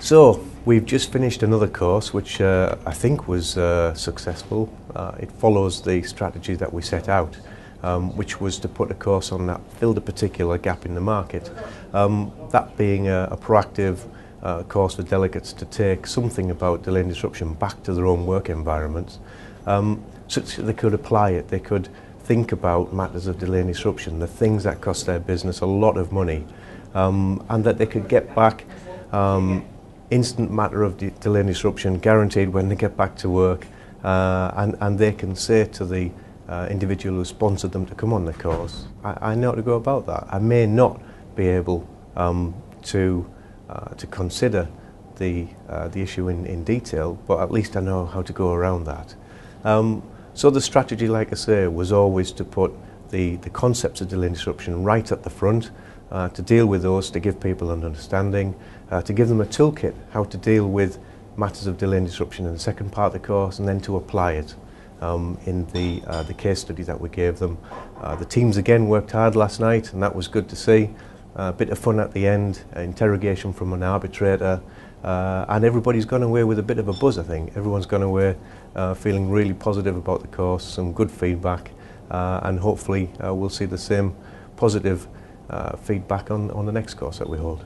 So, we've just finished another course which uh, I think was uh, successful. Uh, it follows the strategy that we set out, um, which was to put a course on that filled a particular gap in the market. Um, that being a, a proactive uh, course for delegates to take something about delay and disruption back to their own work environments, um, so they could apply it, they could think about matters of delay and disruption, the things that cost their business a lot of money, um, and that they could get back um, instant matter of de delay and disruption guaranteed when they get back to work uh, and, and they can say to the uh, individual who sponsored them to come on the course, I, I know how to go about that. I may not be able um, to, uh, to consider the, uh, the issue in, in detail, but at least I know how to go around that. Um, so the strategy, like I say, was always to put the, the concepts of delay and disruption right at the front, uh, to deal with those, to give people an understanding, uh, to give them a toolkit how to deal with matters of delay and disruption in the second part of the course, and then to apply it um, in the, uh, the case study that we gave them. Uh, the teams again worked hard last night, and that was good to see. A uh, bit of fun at the end, interrogation from an arbitrator, uh, and everybody's gone away with a bit of a buzz, I think. Everyone's gone away uh, feeling really positive about the course, some good feedback, uh, and hopefully uh, we'll see the same positive Uh, feedback on, on the next course that we hold.